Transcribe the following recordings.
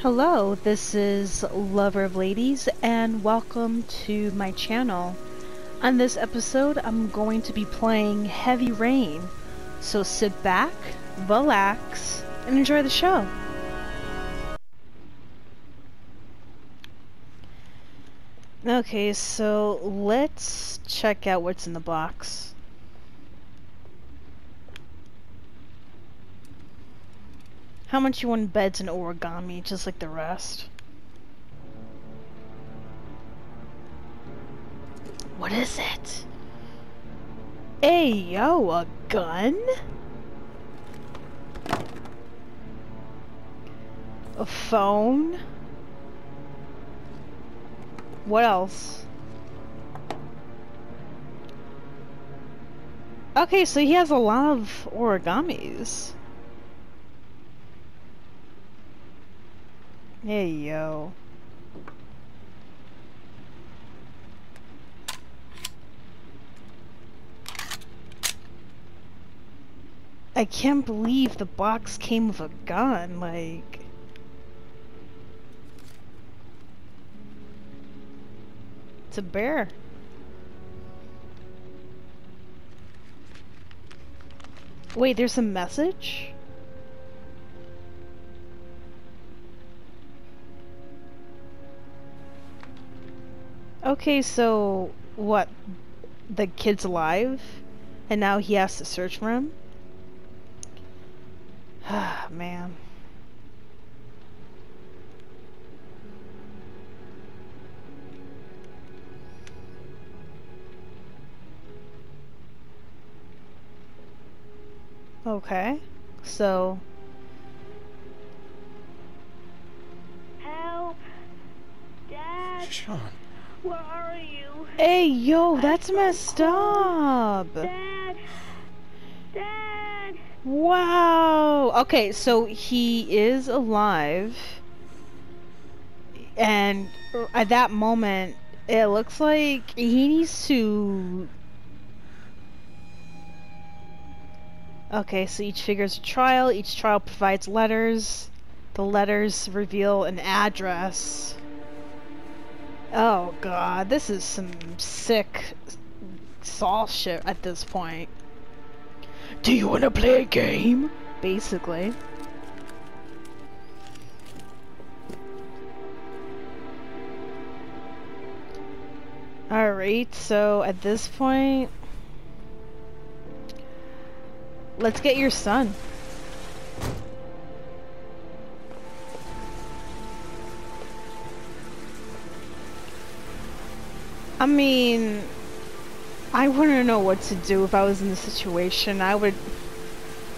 Hello, this is Lover of Ladies, and welcome to my channel. On this episode, I'm going to be playing Heavy Rain, so sit back, relax, and enjoy the show. Okay, so let's check out what's in the box. How much you want beds and origami, just like the rest? What is it? Hey, yo, a gun? A phone? What else? Okay, so he has a lot of origamis. Hey, yo. I can't believe the box came with a gun, like... It's a bear. Wait, there's a message? Okay, so what? The kid's alive, and now he has to search for him? Ah, man. Okay, so Help! Dad, Sean, where are you? Hey, yo, that's messed up. Dad! Dad! Wow. Okay, so he is alive. And at that moment, it looks like he needs to. Okay, so each figure is a trial. Each trial provides letters. The letters reveal an address. Oh god, this is some sick Saw shit at this point. Do you want to play a game? Basically. Alright, so at this point... Let's get your son. I mean, I wouldn't know what to do if I was in the situation. I would,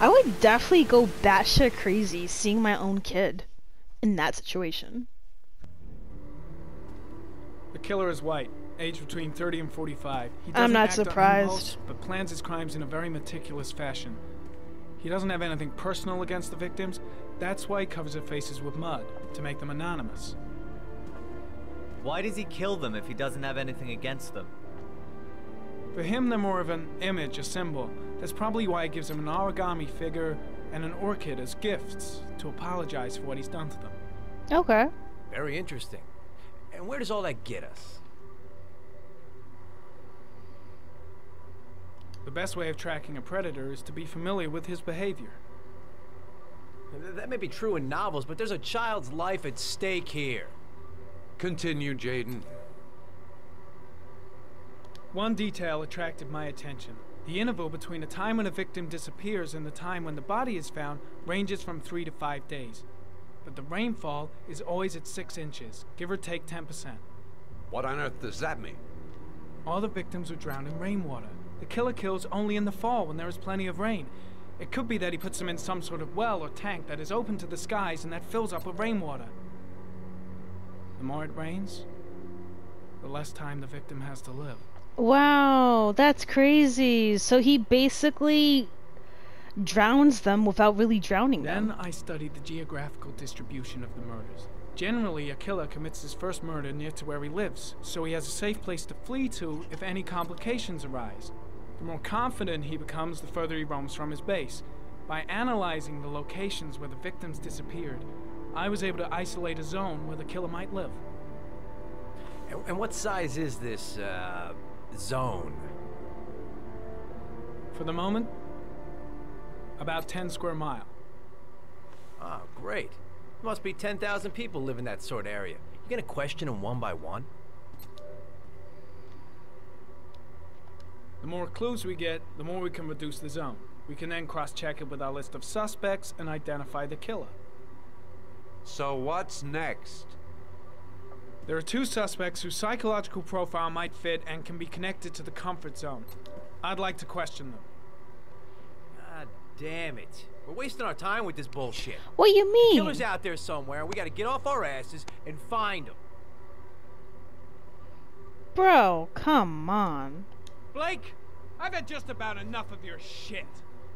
I would definitely go batshit crazy seeing my own kid in that situation. the killer is white, age between 30 and 45. He I'm doesn't act surprised. impulse, but plans his crimes in a very meticulous fashion. He doesn't have anything personal against the victims. That's why he covers their faces with mud, to make them anonymous. Why does he kill them if he doesn't have anything against them? For him, they're more of an image, a symbol. That's probably why he gives them an origami figure and an orchid as gifts to apologize for what he's done to them. Okay. Very interesting. And where does all that get us? The best way of tracking a predator is to be familiar with his behavior. That may be true in novels, but there's a child's life at stake here. Continue, Jayden. One detail attracted my attention. The interval between the time when a victim disappears and the time when the body is found ranges from three to five days. But the rainfall is always at six inches, give or take 10%. What on earth does that mean? All the victims were drowned in rainwater. The killer kills only in the fall when there is plenty of rain. It could be that he puts them in some sort of well or tank that is open to the skies and that fills up with rainwater. The more it rains, the less time the victim has to live. Wow, that's crazy. So he basically drowns them without really drowning Then them. Then I studied the geographical distribution of the murders. Generally, a killer commits his first murder near to where he lives, so he has a safe place to flee to if any complications arise. The more confident he becomes, the further he roams from his base. By analyzing the locations where the victims disappeared, I was able to isolate a zone where the killer might live. And, and what size is this, uh, zone? For the moment, about 10 square mile. Oh, great. Must be 10,000 people live in that sort of area. You gonna question them one by one? The more clues we get, the more we can reduce the zone. We can then cross-check it with our list of suspects and identify the killer. So what's next? There are two suspects whose psychological profile might fit and can be connected to the comfort zone. I'd like to question them. God damn it. We're wasting our time with this bullshit. What do you mean? Killer's out there somewhere, and we gotta get off our asses and find him. Bro, come on. Blake, I've had just about enough of your shit.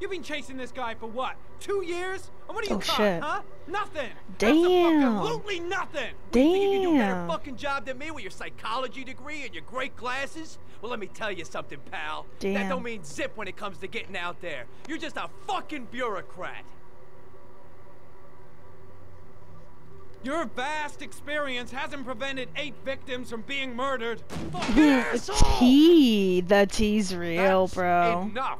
You've been chasing this guy for what? Two years? And what do you Oh, got, shit. huh? Nothing. Damn. Absolutely nothing. Damn. Think you can do a better fucking job than me with your psychology degree and your great glasses? Well, let me tell you something, pal. Damn. That don't mean zip when it comes to getting out there. You're just a fucking bureaucrat. Your vast experience hasn't prevented eight victims from being murdered. It's! T. The T's real, That's bro. Enough.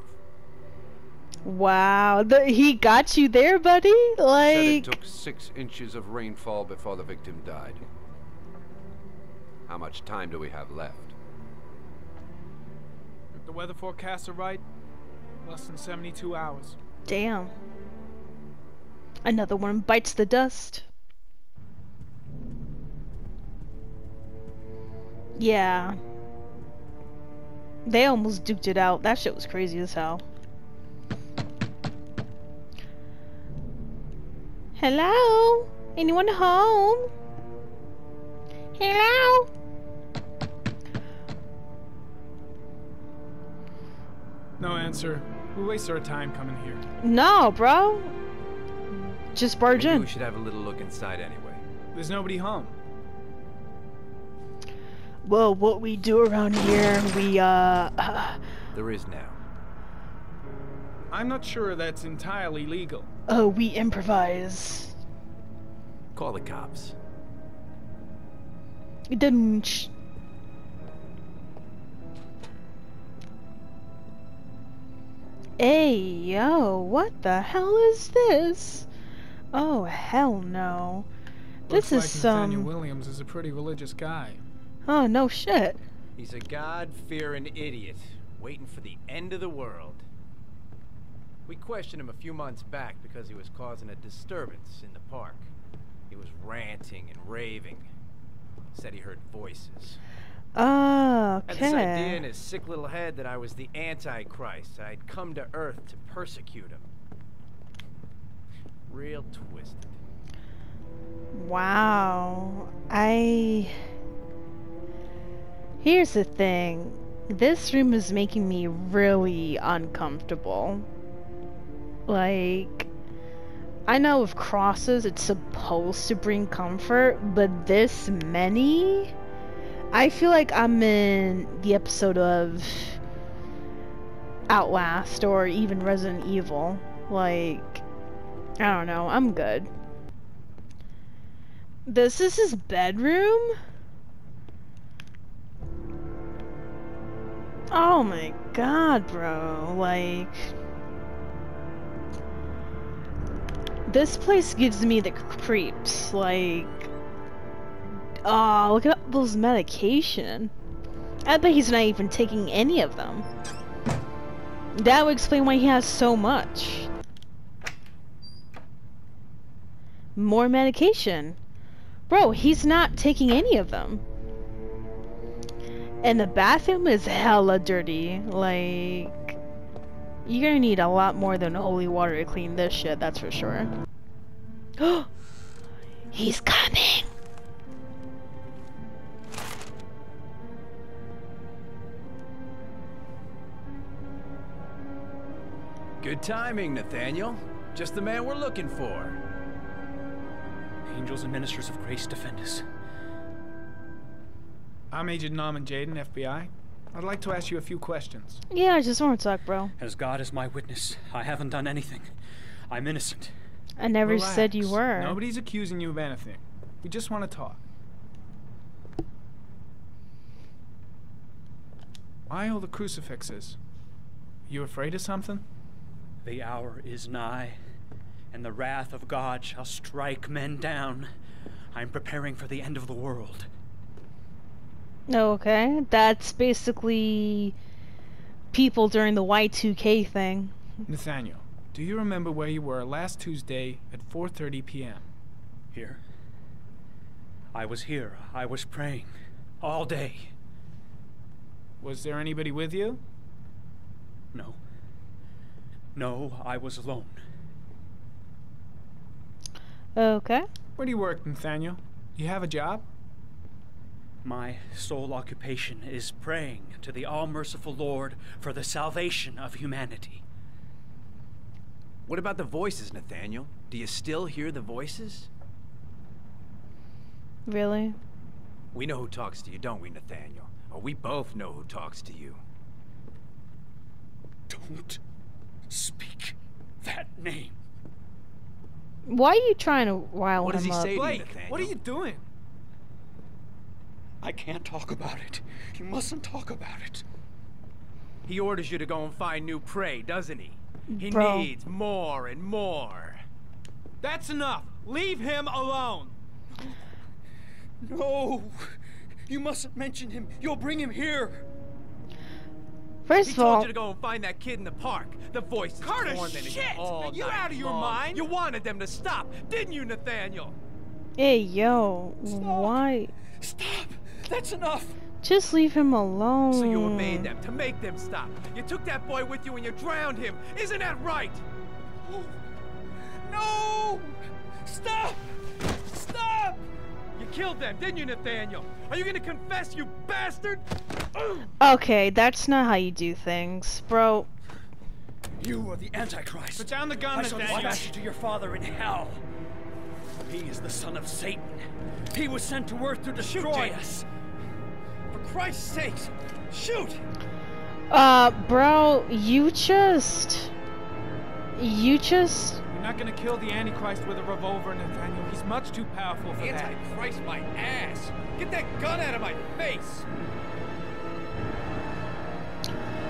Wow, the, he got you there, buddy. Like... Said it took six inches of rainfall before the victim died. How much time do we have left? If the weather forecasts are right, less than 72 hours. damn. Another one bites the dust. Yeah. They almost duped it out. That shit was crazy as hell. Hello? Anyone home? Hello? No answer. We waste our time coming here. No, bro. Just barge Maybe in. we should have a little look inside anyway. There's nobody home. Well, what we do around here, we, uh, uh, There is now. I'm not sure that's entirely legal. Uh, we improvise. Call the cops. It didn't. Hey, yo, what the hell is this? Oh, hell no. This Looks is like Nathaniel some. Williams is a pretty religious guy. Oh, no shit. He's a God-fearing idiot, waiting for the end of the world. We questioned him a few months back because he was causing a disturbance in the park. He was ranting and raving. Said he heard voices. Oh, Had this idea in his sick little head that I was the Antichrist. I'd come to Earth to persecute him. Real twisted. Wow. I. Here's the thing. This room is making me really uncomfortable. Like, I know with crosses it's supposed to bring comfort, but this many? I feel like I'm in the episode of Outlast or even Resident Evil. Like, I don't know. I'm good. This is his bedroom? Oh my god, bro. Like. This place gives me the creeps. Like. Oh, look at all those medication. I bet he's not even taking any of them. That would explain why he has so much. More medication. Bro, he's not taking any of them. And the bathroom is hella dirty. Like, you're gonna need a lot more than holy water to clean this shit, that's for sure. he's coming! Good timing, Nathaniel. Just the man we're looking for. Angels and ministers of grace defend us. I'm Agent Norman Jayden, FBI. I'd like to ask you a few questions. Yeah, I just want to talk, bro. As God is my witness, I haven't done anything. I'm innocent. I never said you were. Nobody's accusing you of anything. We just want to talk. Why all the crucifixes? You afraid of something? The hour is nigh, and the wrath of God shall strike men down. I am preparing for the end of the world. Okay, that's basically people during the Y2K thing. Nathaniel, do you remember where you were last Tuesday at 4:30 p.m.? Here. I was here. I was praying. All day. Was there anybody with you? No. No, I was alone. Okay. Where do you work, Nathaniel? You have a job? My sole occupation is praying to the all merciful Lord for the salvation of humanity. What about the voices, Nathaniel? Do you still hear the voices? Really? We know who talks to you, don't we, Nathaniel? Or we both know who talks to you. Don't speak that name. Why are you trying to rile What him does he say to you, Blake, Nathaniel? what are you doing? I can't talk about it. You mustn't talk about it. He orders you to go and find new prey, doesn't he? He Bro. needs more and more. That's enough. Leave him alone. No! You mustn't mention him. You'll bring him here. First He of told you to go and find that kid in the park. The voice is Carter, tormenting shit! him all Are you night out of your long. mind? You wanted them to stop, didn't you, Nathaniel? hey yo, Stop. why? Stop! That's enough! Just leave him alone. So you obeyed them to make them stop. You took that boy with you and you drowned him. Isn't that right? Oh. No! Stop! Stop! You killed them, didn't you, Nathaniel? Are you gonna confess, you bastard? Okay, that's not how you do things, bro. You are the Antichrist. Put down the gun, I shall Nathaniel. dispatch you to your father in hell. He is the son of Satan. He was sent to earth to destroy Jake. us. For Christ's sake, shoot! Uh, bro, you just. You just. You're not gonna kill the Antichrist with a revolver, Nathaniel. He's much too powerful for that. Antichrist, my ass! Get that gun out of my face!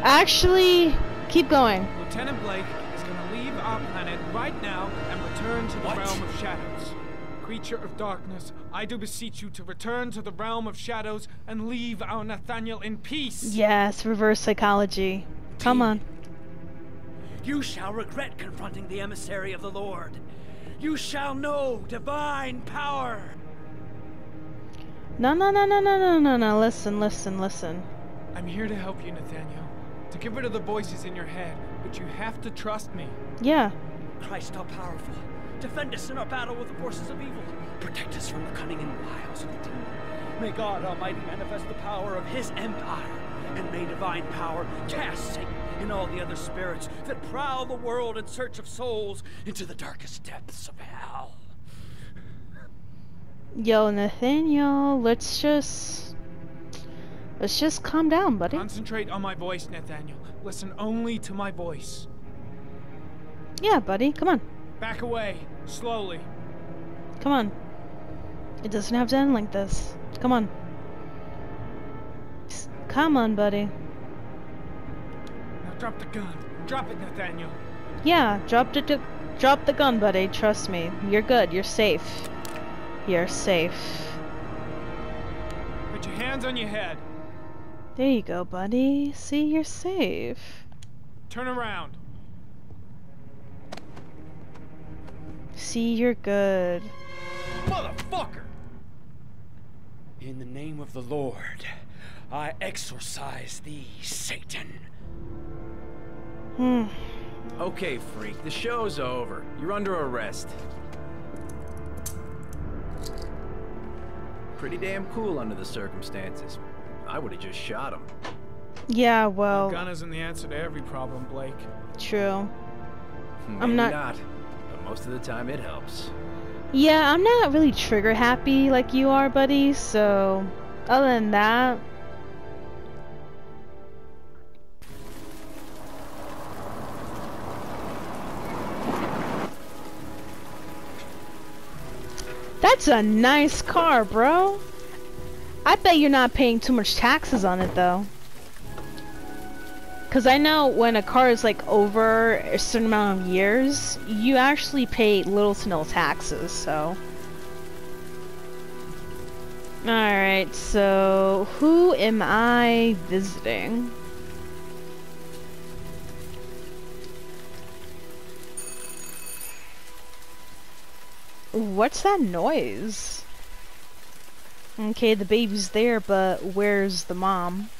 Actually, keep going. Lieutenant Blake is gonna leave our planet right now and return to the What? realm of shadows. Creature of darkness, I do beseech you to return to the realm of shadows and leave our Nathaniel in peace. Yes, reverse psychology. Come on. You shall regret confronting the emissary of the Lord. You shall know divine power. No, no, no, no, no, no, no, no. Listen, listen, listen. I'm here to help you, Nathaniel. To get rid of the voices in your head, but you have to trust me. Yeah. Christ all powerful, defend us in our battle with the forces of evil. Protect us from the cunning and wiles of the demon. May God Almighty manifest the power of His empire, and may divine power cast Satan and all the other spirits that prowl the world in search of souls into the darkest depths of hell. Yo, Nathaniel, let's just. Let's just calm down, buddy. Concentrate on my voice, Nathaniel. Listen only to my voice. Yeah, buddy, come on. Back away, slowly. Come on. It doesn't have to end like this. Come on. Just- come on, buddy. Now drop the gun. Drop it, Nathaniel. Yeah, drop the drop the gun, buddy. Trust me. You're good. You're safe. You're safe. Put your hands on your head. There you go, buddy. See, you're safe. Turn around. See, you're good. Motherfucker! In the name of the Lord, I exorcise thee, Satan. Hmm. Okay, freak, the show's over. You're under arrest. Pretty damn cool under the circumstances. I would have just shot him. Yeah, A well, gun isn't the answer to every problem, Blake. true. Maybe not- not, but most of the time it helps. Yeah, I'm not really trigger happy like you are, buddy. So, other than that, That's a nice car, bro. I bet you're not paying too much taxes on it, though. Because I know when a car is like over a certain amount of years, you actually pay little to no taxes, so. Alright, so who am I visiting? What's that noise? Okay, the baby's there, but where's the mom?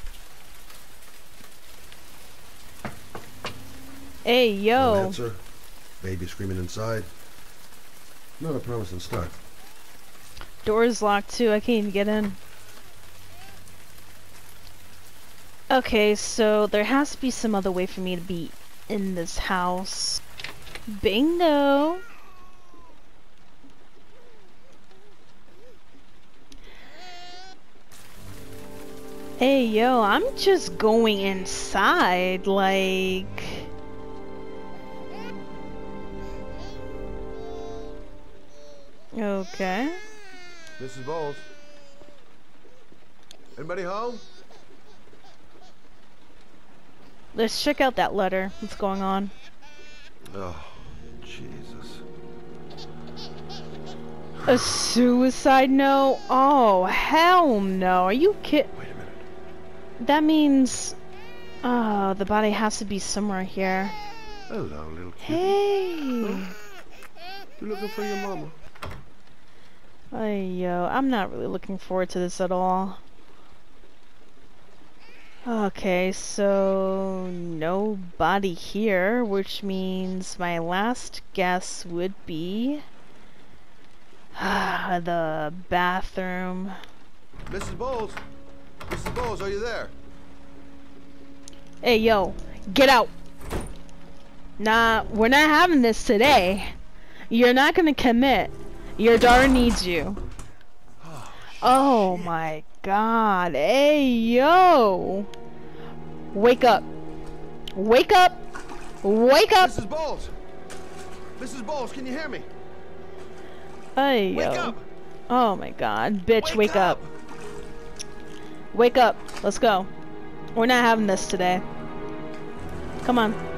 Hey, No yo. answer. Baby screaming inside. Not a promising start. Door's locked too, I can't even get in. Okay, so there has to be some other way for me to be in this house. Bingo! Hey yo, I'm just going inside, like... Okay. Mrs. Bowles. Anybody home? Let's check out that letter. What's going on? Oh, Jesus. A suicide note? Oh, hell no. Are you kidding? Wait a minute. That means... Oh, the body has to be somewhere here. Hello, little kid. Hey! You looking for your mama? Ay, yo, I'm not really looking forward to this at all. Okay, so nobody here, which means my last guess would be the bathroom. Mrs. Bowles? Mrs. Bowles, are you there? Hey, yo, get out! Nah, we're not having this today. You're not gonna commit. Your daughter needs you. Oh my god. Hey, yo! Wake up. Wake up! Wake up! Mrs. Bowles! Mrs. Bowles, can you hear me? Hey, yo. Wake up! Oh my god. Bitch, Wake wake, up. up. Wake up. Let's go. We're not having this today. Come on.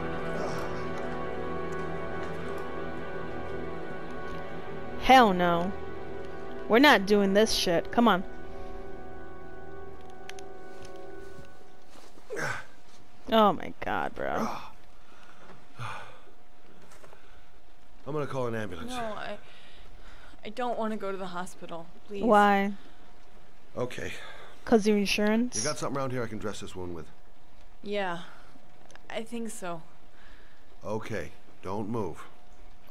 Hell no. We're not doing this shit. Come on. Oh my god, bro. I'm gonna call an ambulance. No, I I don't want to go to the hospital. Please. Why? Okay. Cause your insurance? You got something around here I can dress this wound with? Yeah. I think so. Okay. Don't move.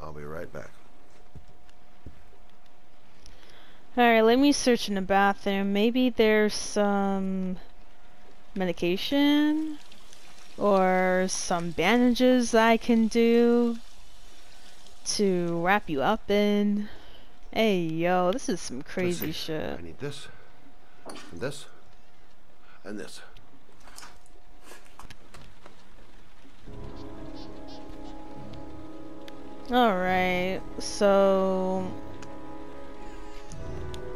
I'll be right back. Alright, let me search in the bathroom. Maybe there's some medication or some bandages I can do to wrap you up in. Hey, yo, this is some crazy shit. I need this, and this, and this. Alright, so.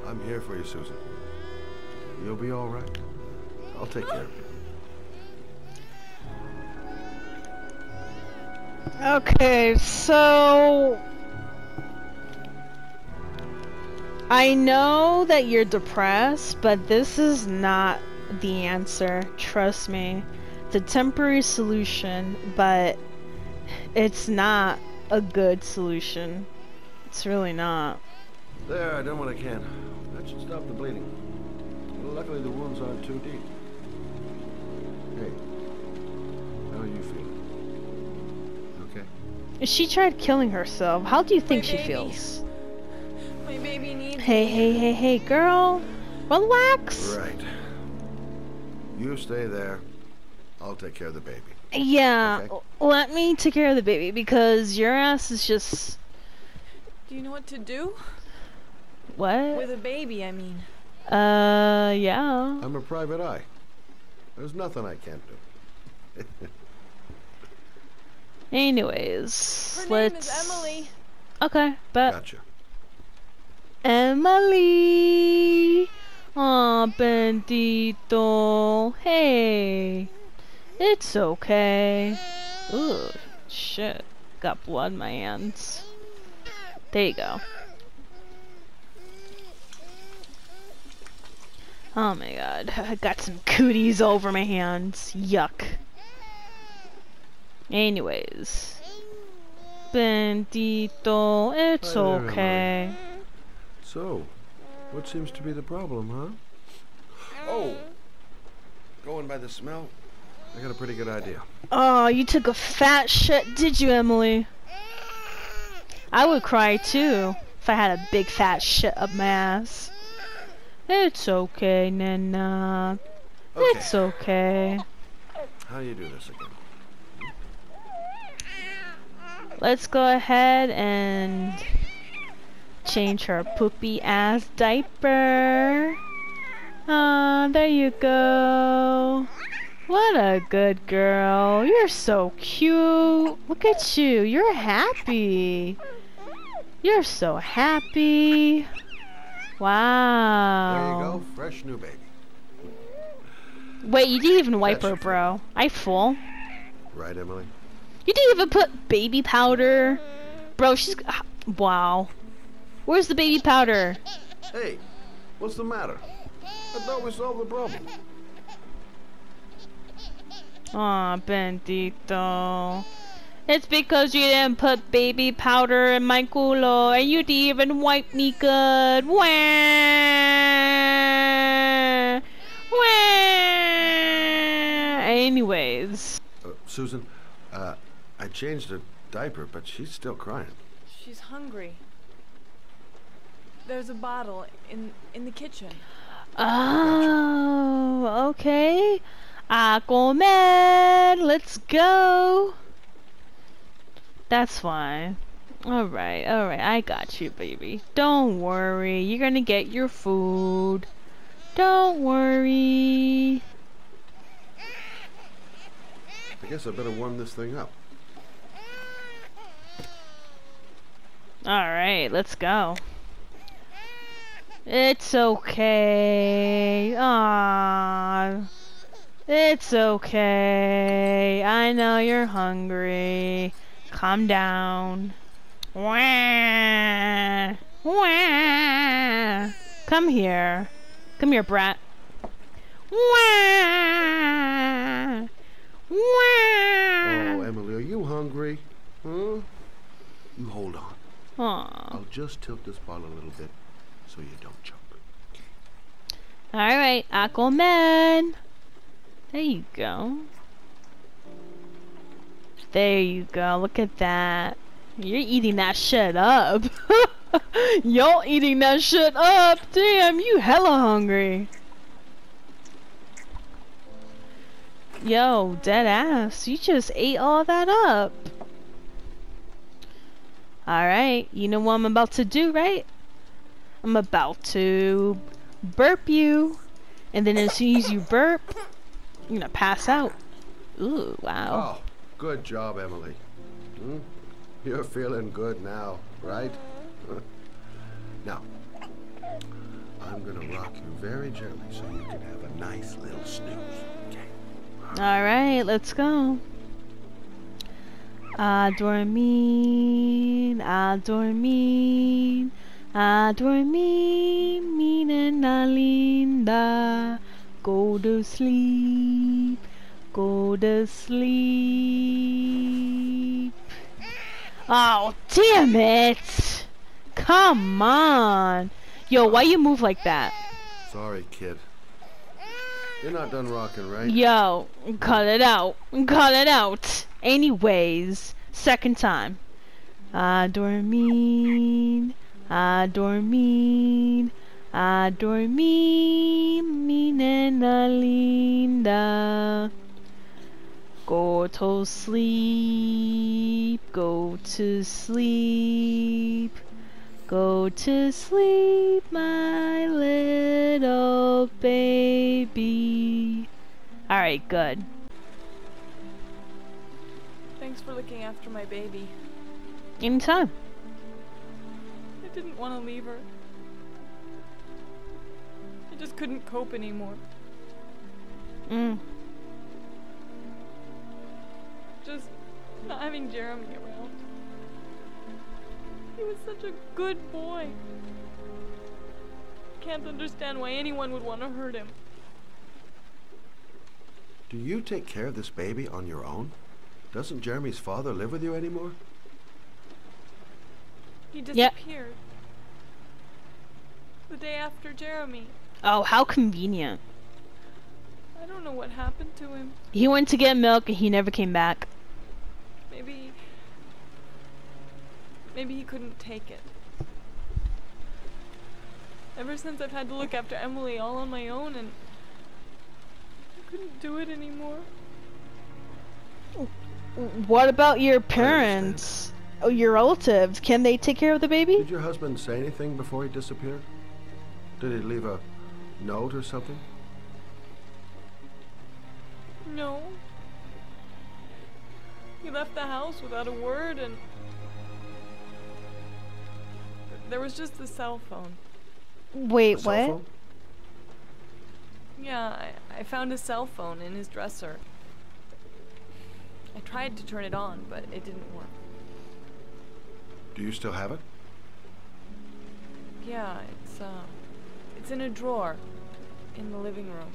I'm here for you, Susan. You'll be all right. I'll take care of you. Okay, so. I know that you're depressed, but this is not the answer. Trust me. It's a temporary solution, but it's not a good solution. It's really not. There, I done what I can. That should stop the bleeding. Well, luckily, the wounds aren't too deep. Hey, how are you feeling? Okay? She tried killing herself. How do you think My she baby. feels? My baby needs Hey, hey, hey, hey, girl. Relax. Right. You stay there. I'll take care of the baby. Yeah, Okay. let me take care of the baby because your ass is just. Do you know what to do? What? With a baby, I mean. Uh, yeah. I'm a private eye. There's nothing I can't do. Anyways, Her let's. name is Emily. Okay, but Gotcha. Emily. Aw, Bendito. Hey. It's okay. Ooh, shit. Got blood in my hands. There you go. Oh my god. I got some cooties all over my hands. Yuck. Anyways. Bendito, it's Hi there, Emily. okay. So, what seems to be the problem, huh? Oh, going by the smell, I got a pretty good idea. Oh, you took a fat shit, did you, Emily? I would cry too if I had a big fat shit up my ass. It's okay, Nana. Okay, It's okay. how do you do this again? Let's go ahead and change her poopy ass diaper. Ah, there you go. What a good girl. You're so cute. Look at you. You're happy. You're so happy. Wow. There you go, fresh new baby. Wait, you didn't even wipe That's her, bro. I fool. Right, Emily? You didn't even put baby powder. Bro, she's. Wow. Where's the baby powder? Hey, what's the matter? I thought we solved the problem. Aw, Bendito. It's because you didn't put baby powder in my culo and you didn't even wipe me good. Wah! Wah! Anyways. Uh, Susan, uh, I changed her diaper, but she's still crying. She's hungry. There's a bottle in in the kitchen. Oh, okay. Aquaman, let's go. That's fine. Alright, alright, I got you, baby. Don't worry, you're gonna get your food. Don't worry. I guess I better warm this thing up. Alright, let's go. It's okay. Ah, It's okay. I know you're hungry. Calm down. Wah! Wah! Come here. Come here, brat. Wah! Wah! Oh, Emily, are you hungry? Huh? You hold on. Aw. I'll just tilt this bottle a little bit so you don't choke. Alright, Aquaman. There you go. There you go. Look at that. You're eating that shit up. Y'all eating that shit up. Damn, you hella hungry. Yo, dead ass. You just ate all that up. Alright, you know what I'm about to do, right? I'm about to burp you. And then as soon as you burp, you're gonna pass out. Ooh, wow. Oh, good job, Emily. Hmm? You're feeling good now, right? now, I'm gonna rock you very gently so you can have a nice little snooze. Okay. Alright, let's go. A dormir, a dormir, a mi linda. Go to sleep, go to sleep. Oh, damn it! Come on! Yo, why you move like that? Sorry, kid. You're not done rocking, right? Yo, cut it out. Cut it out. Anyways, second time. A dormir, a dormir, a dormir, mi nena linda. Go to sleep, go to sleep. Go to sleep, my little baby. Alright, good. Thanks for looking after my baby. Anytime. I didn't want to leave her. I just couldn't cope anymore. Mm. Not having Jeremy around. He was such a good boy. Can't understand why anyone would want to hurt him. Do you take care of this baby on your own? Doesn't Jeremy's father live with you anymore? He Yep. disappeared. The day after Jeremy. Oh, how convenient. I don't know what happened to him. He went to get milk and he never came back. Maybe. Maybe he couldn't take it. Ever since I've had to look after Emily all on my own and. I couldn't do it anymore. What about your parents? Oh, your relatives? Can they take care of the baby? Did your husband say anything before he disappeared? Did he leave a note or something? No. He left the house without a word and. There was just the cell phone. Wait, cell what? phone? Yeah, I, I found a cell phone in his dresser. I tried to turn it on, but it didn't work. Do you still have it? Yeah, it's uh it's in a drawer in the living room.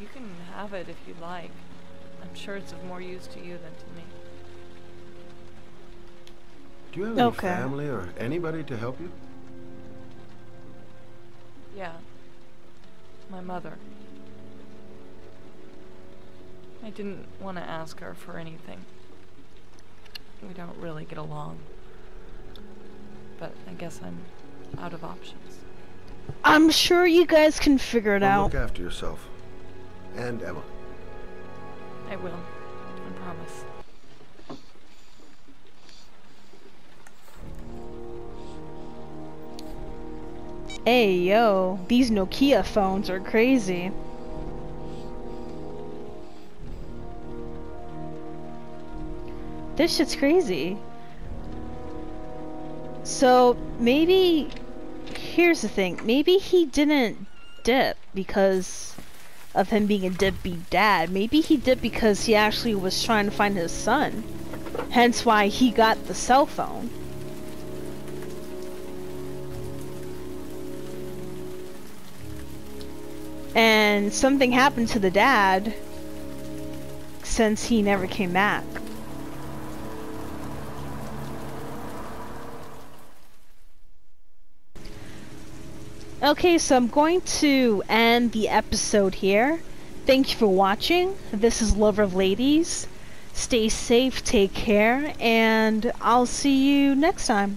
You can have it if you'd like. I'm sure it's of more use to you than to me. Do you have any Okay. family or anybody to help you? Yeah. My mother. I didn't want to ask her for anything. We don't really get along. But I guess I'm out of options. I'm sure you guys can figure it Well, out. look after yourself. And Emma. I will. I promise. Hey, yo, these Nokia phones are crazy. This shit's crazy. So, maybe. Here's the thing. Maybe he didn't dip because of him being a deadbeat dad. Maybe he dipped because he actually was trying to find his son. Hence why he got the cell phone. And something happened to the dad since he never came back. Okay, so I'm going to end the episode here. Thank you for watching. This is Lover of Ladies. Stay safe, take care, and I'll see you next time.